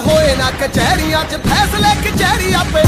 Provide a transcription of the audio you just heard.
ਹੋਏ ਨਾ ਕਚਹਿਰੀਆਂ 'ਚ। ਫੈਸਲੇ ਕਚਹਿਰੀ ਆਪੇ